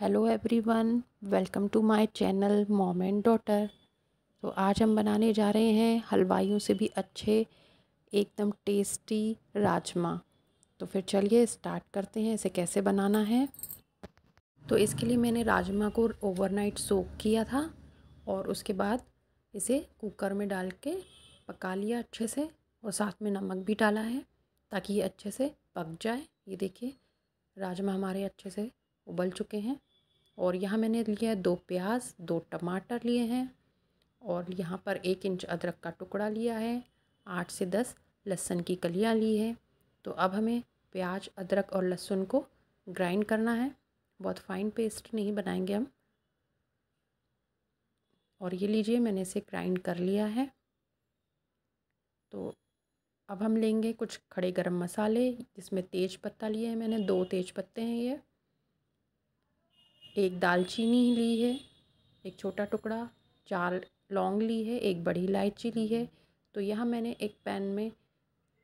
Hello everyone, welcome to my channel mom and daughter. तो आज हम बनाने जा रहे हैं हलवाइयों से भी अच्छे, एकदम टेस्टी राजमा। तो फिर चलिए स्टार्ट करते हैं, इसे कैसे बनाना है। तो इसके लिए मैंने राजमा को ओवरनाइट सोक किया था और उसके बाद इसे कुकर में डाल के पका लिया अच्छे से और साथ में नमक भी डाला है ताकि ये अच्छे से पक जाए। ये देखिए, राजमा हमारे अच्छे से उबल चुके हैं। और यहाँ मैंने लिया है दो प्याज, दो टमाटर लिए हैं और यहाँ पर एक इंच अदरक का टुकड़ा लिया है, आठ से दस लहसुन की कलियाँ ली है। तो अब हमें प्याज, अदरक और लहसुन को ग्राइंड करना है। बहुत फाइन पेस्ट नहीं बनाएँगे हम। और ये लीजिए, मैंने इसे ग्राइंड कर लिया है। तो अब हम लेंगे कुछ खड़े गरम मसाले, जिसमें तेज पत्ता लिए हैं मैंने। दो तेज पत्ते हैं ये। एक दालचीनी ली है, एक छोटा टुकड़ा, चार लौंग ली है, एक बड़ी इलायची ली है। तो यह मैंने एक पैन में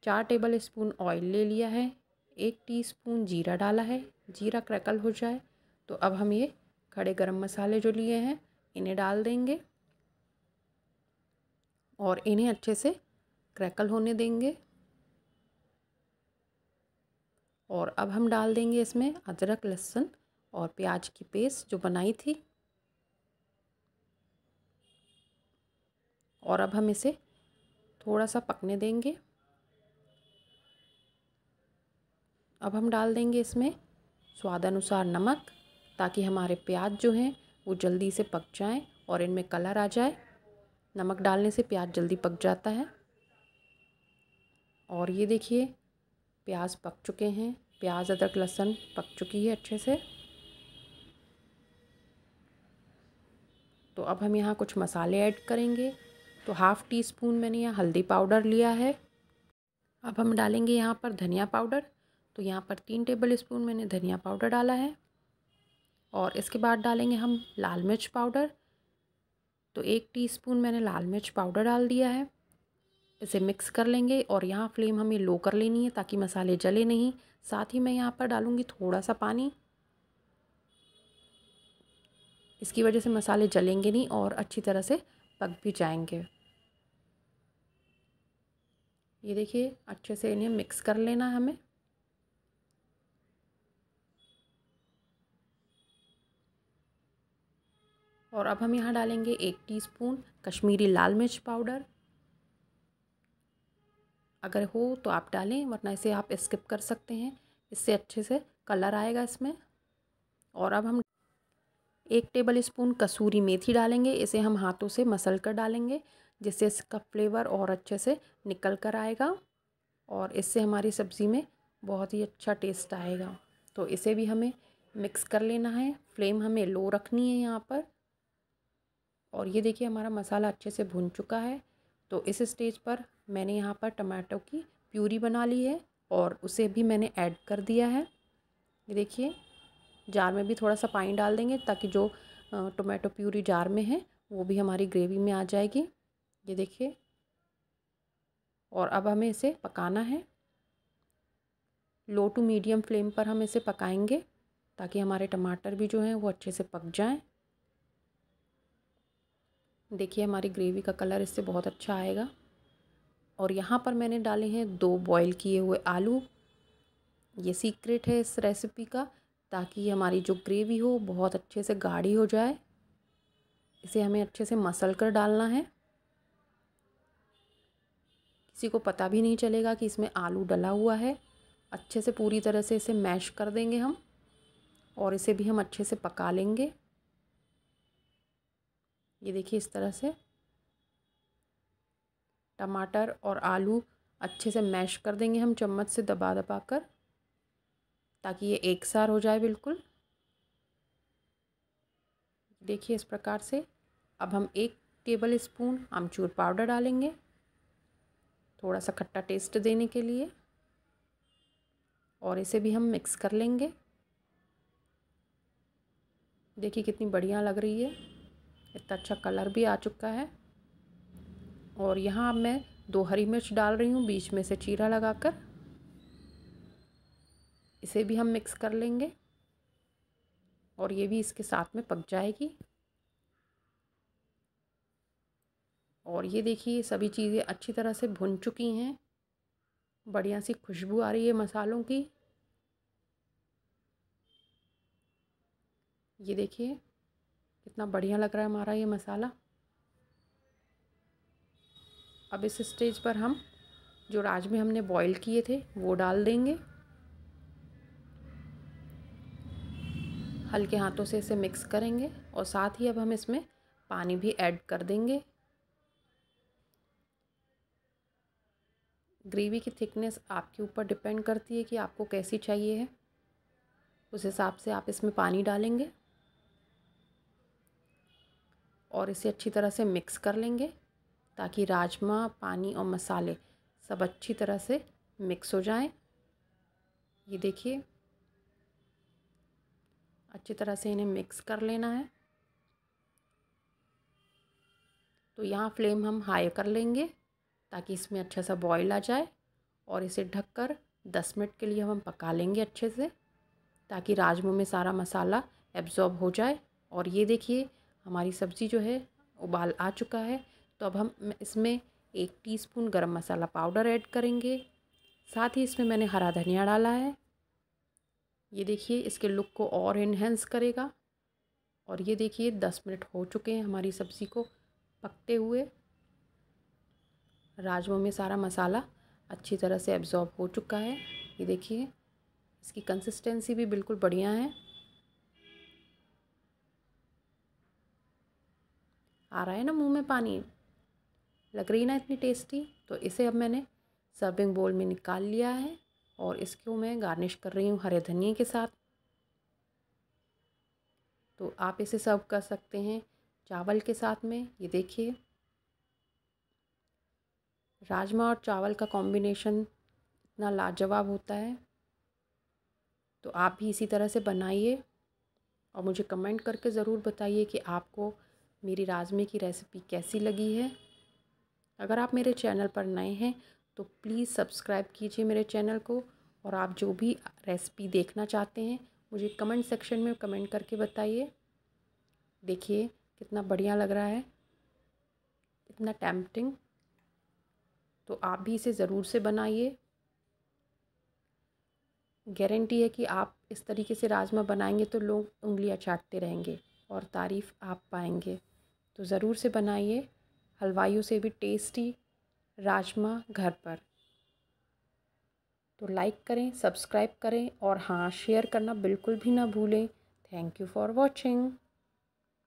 चार टेबल स्पून ऑयल ले लिया है, एक टीस्पून जीरा डाला है, जीरा क्रैकल हो जाए। तो अब हम ये खड़े गरम मसाले जो लिए हैं, इन्हें डाल देंगे और इन्हें अच्छे से क्रैकल होने देंगे। और अब हम डाल देंगे इसमें अदरक, लहसुन और प्याज की पेस्ट जो बनाई थी। और अब हम इसे थोड़ा सा पकने देंगे। अब हम डाल देंगे इसमें स्वाद अनुसार नमक, ताकि हमारे प्याज जो हैं वो जल्दी से पक जाएँ और इनमें कलर आ जाए। नमक डालने से प्याज जल्दी पक जाता है। और ये देखिए, प्याज पक चुके हैं। प्याज, अदरक, लहसुन पक चुकी है अच्छे से। तो अब हम यहाँ कुछ मसाले ऐड करेंगे। तो हाफ़ टी स्पून मैंने यहाँ हल्दी पाउडर लिया है। अब हम डालेंगे यहाँ पर धनिया पाउडर। तो यहाँ पर तीन टेबल स्पून मैंने धनिया पाउडर डाला है। और इसके बाद डालेंगे हम लाल मिर्च पाउडर। तो एक टीस्पून मैंने लाल मिर्च पाउडर डाल दिया है। इसे मिक्स कर लेंगे और यहाँ फ्लेम हमें लो कर लेनी है ताकि मसाले जले नहीं। साथ ही मैं यहाँ पर डालूँगी थोड़ा सा पानी। इसकी वजह से मसाले जलेंगे नहीं और अच्छी तरह से पक भी जाएँगे। ये देखिए, अच्छे से इन्हें मिक्स कर लेना हमें। और अब हम यहाँ डालेंगे एक टीस्पून कश्मीरी लाल मिर्च पाउडर। अगर हो तो आप डालें, वरना इसे आप स्किप कर सकते हैं। इससे अच्छे से कलर आएगा इसमें। और अब हम एक टेबल स्पून कसूरी मेथी डालेंगे, इसे हम हाथों से मसल कर डालेंगे, जिससे इसका फ्लेवर और अच्छे से निकल कर आएगा और इससे हमारी सब्ज़ी में बहुत ही अच्छा टेस्ट आएगा। तो इसे भी हमें मिक्स कर लेना है। फ्लेम हमें लो रखनी है यहाँ पर। और ये देखिए, हमारा मसाला अच्छे से भुन चुका है। तो इस स्टेज पर मैंने यहाँ पर टमाटो की प्यूरी बना ली है और उसे भी मैंने ऐड कर दिया है। ये देखिए जार में भी थोड़ा सा पानी डाल देंगे ताकि जो टोमेटो प्यूरी जार में है, वो भी हमारी ग्रेवी में आ जाएगी। ये देखिए। और अब हमें इसे पकाना है। लो टू मीडियम फ्लेम पर हम इसे पकाएँगे ताकि हमारे टमाटर भी जो हैं वो अच्छे से पक जाएँ। देखिए हमारी ग्रेवी का कलर इससे बहुत अच्छा आएगा। और यहाँ पर मैंने डाले हैं दो बॉईल किए हुए आलू। ये सीक्रेट है इस रेसिपी का। ताकि हमारी जो ग्रेवी हो, बहुत अच्छे से गाढ़ी हो जाए। इसे हमें अच्छे से मसल कर डालना है। किसी को पता भी नहीं चलेगा कि इसमें आलू डला हुआ है। अच्छे से पूरी तरह से इसे मैश कर देंगे हम और इसे भी हम अच्छे से पका लेंगे। ये देखिए इस तरह से। टमाटर और आलू अच्छे से मैश कर देंगे हम चम्मच से दबा दबा कर। ताकि ये एक सार हो जाए बिल्कुल। देखिए इस प्रकार से। अब हम एक टेबल स्पून आमचूर पाउडर डालेंगे। थोड़ा सा खट्टा टेस्ट देने के लिए। और इसे भी हम मिक्स कर लेंगे। देखिए कितनी बढ़िया लग रही है। इतना अच्छा कलर भी आ चुका है। और यहाँ अब मैं दो हरी मिर्च डाल रही हूँ, बीच में से चीरा लगाकर। इसे भी हम मिक्स कर लेंगे। और ये भी इसके साथ में पक जाएगी। और ये देखिए सभी चीज़ें अच्छी तरह से भुन चुकी हैं। बढ़िया सी खुशबू आ रही है मसालों की। ये देखिए, कितना बढ़िया लग रहा है हमारा ये मसाला। अब इस स्टेज पर हम, जो राजमे हमने बॉईल किए थे, वो डाल देंगे। हल्के हाथों से इसे मिक्स करेंगे और साथ ही अब हम इसमें पानी भी ऐड कर देंगे। ग्रेवी की थिकनेस आपके ऊपर डिपेंड करती है कि आपको कैसी चाहिए है। उस हिसाब से आप इसमें पानी डालेंगे और इसे अच्छी तरह से मिक्स कर लेंगे ताकि राजमा, पानी और मसाले सब अच्छी तरह से मिक्स हो जाएँ। ये देखिए अच्छी तरह से इन्हें मिक्स कर लेना है। तो यहाँ फ्लेम हम हाई कर लेंगे ताकि इसमें अच्छा सा बॉईल आ जाए और इसे ढककर दस मिनट के लिए हम पका लेंगे अच्छे से ताकि राजमों में सारा मसाला एब्ज़ॉर्ब हो जाए। और ये देखिए, हमारी सब्ज़ी जो है, उबाल आ चुका है। तो अब हम इसमें एक टीस्पून गरम मसाला पाउडर ऐड करेंगे। साथ ही इसमें मैंने हरा धनिया डाला है। ये देखिए, इसके लुक को और इन्हेंस करेगा। और ये देखिए, दस मिनट हो चुके हैं हमारी सब्ज़ी को पकते हुए। राजमों में सारा मसाला अच्छी तरह से एब्ज़ॉर्ब हो चुका है। ये देखिए, इसकी कंसिस्टेंसी भी बिल्कुल बढ़िया है। आ रहा है ना मुँह में पानी? लग रही ना इतनी टेस्टी तो इसे अब मैंने सर्विंग बोल में निकाल लिया है। और इसको मैं गार्निश कर रही हूँ हरे धनिए के साथ। तो आप इसे सर्व कर सकते हैं चावल के साथ में, ये देखिए। राजमा और चावल का कॉम्बिनेशन इतना लाजवाब होता है। तो आप भी इसी तरह से बनाइए और मुझे कमेंट करके ज़रूर बताइए कि आपको मेरी राजमे की रेसिपी कैसी लगी है। अगर आप मेरे चैनल पर नए हैं तो प्लीज़ सब्सक्राइब कीजिए मेरे चैनल को और आप जो भी रेसिपी देखना चाहते हैं, मुझे कमेंट सेक्शन में कमेंट करके बताइए। देखिए कितना बढ़िया लग रहा है, इतना टैम्पटिंग तो आप भी इसे ज़रूर से बनाइए। गारंटी है कि आप इस तरीके से राजमा बनाएँगे तो लोग उंगलियाँ चाटते रहेंगे और तारीफ़ आप पाएँगे। तो ज़रूर से बनाइए, हलवाइयों से भी टेस्टी राजमा घर पर। तो लाइक करें सब्सक्राइब करें और हाँ शेयर करना बिल्कुल भी ना भूलें। Thank you for watching